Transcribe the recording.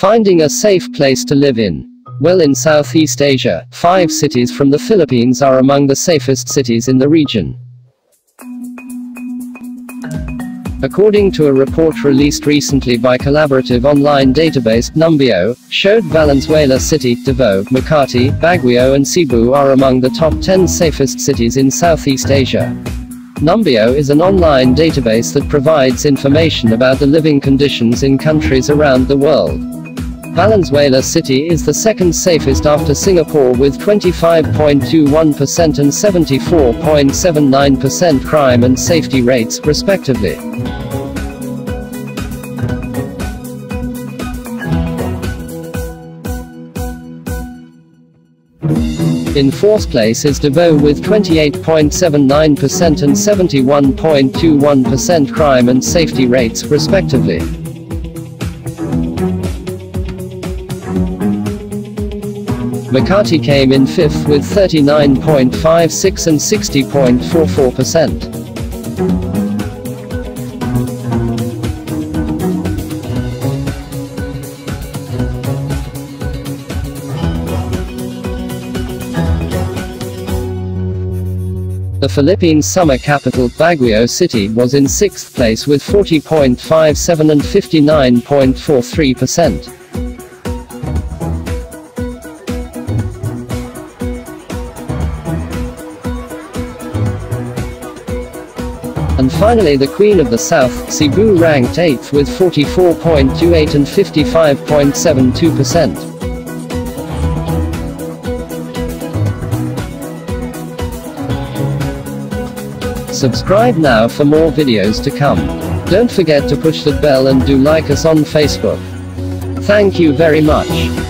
Finding a safe place to live in. Well, in Southeast Asia, five cities from the Philippines are among the safest cities in the region. According to a report released recently by collaborative online database Numbeo, showed Valenzuela City, Davao, Makati, Baguio and Cebu are among the top 10 safest cities in Southeast Asia. Numbeo is an online database that provides information about the living conditions in countries around the world. Valenzuela City is the second safest after Singapore with 25.21% and 74.79% crime and safety rates, respectively. In fourth place is Davao with 28.79% and 71.21% crime and safety rates, respectively. Makati came in fifth with 39.56 and 60.44%. The Philippines summer capital, Baguio City, was in sixth place with 40.57 and 59.43%. And finally the Queen of the South, Cebu ranked 8th with 44.28 and 55.72%. Subscribe now for more videos to come. Don't forget to push the bell and do like us on Facebook. Thank you very much.